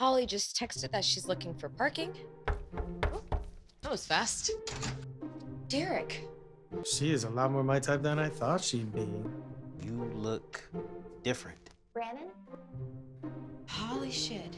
Holly just texted that she's looking for parking. That was fast. Derek, She is a lot more my type than I thought she'd be. You look different. Brannan? Holy shit.